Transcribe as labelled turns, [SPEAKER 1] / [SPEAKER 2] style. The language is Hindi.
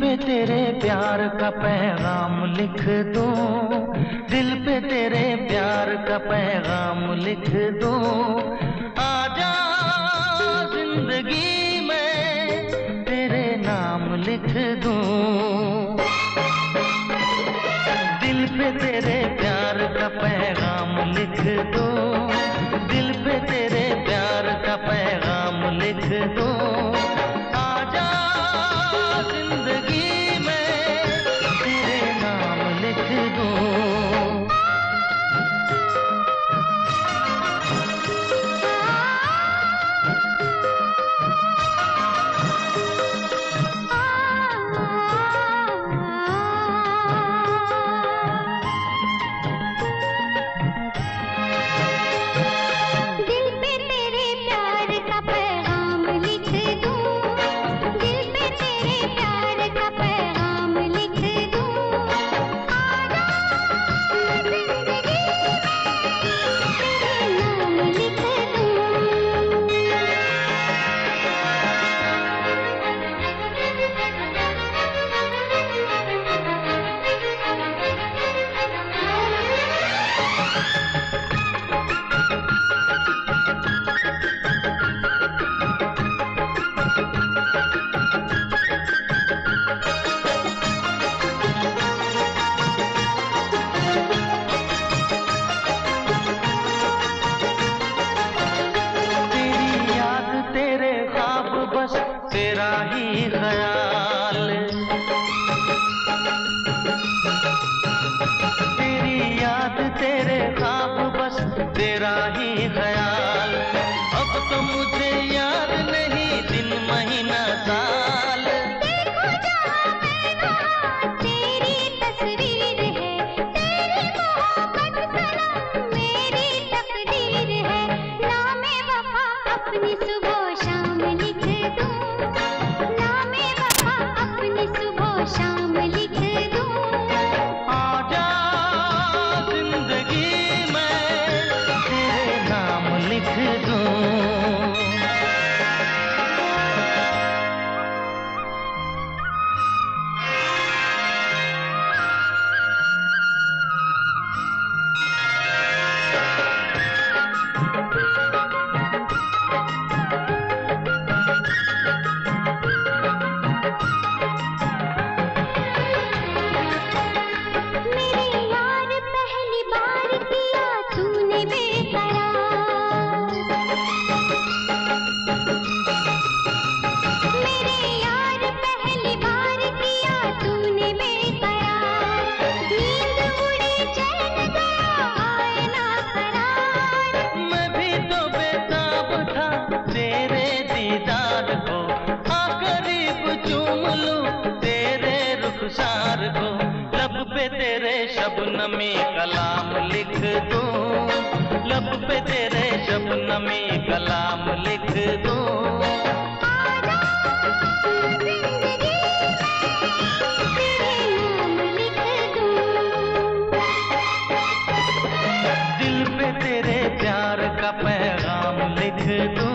[SPEAKER 1] प्यार का पैगाम लिख दो। दिल पे तेरे प्यार का पैगाम लिख दूँ। आजा ज़िंदगी में तेरे नाम लिख दो। दिल पे तेरे प्यार का पैगाम लिख दो। दिल पे तेरे प्यार का पैगाम लिख दूँ। बस तेरा ही ख्याल। तेरी याद तेरे ख्वाब बस तेरा ही ख्याल। अब तो मुझे याद नहीं दिन, महीना, साल।
[SPEAKER 2] देखो जहाँ
[SPEAKER 1] रुखसार को लब पे तेरे शबनमी कलाम लिख दूँ। लब पे तेरे शबनमी कलाम
[SPEAKER 2] लिख दूँ।
[SPEAKER 1] दिल पे तेरे प्यार का पैगाम लिख दूँ।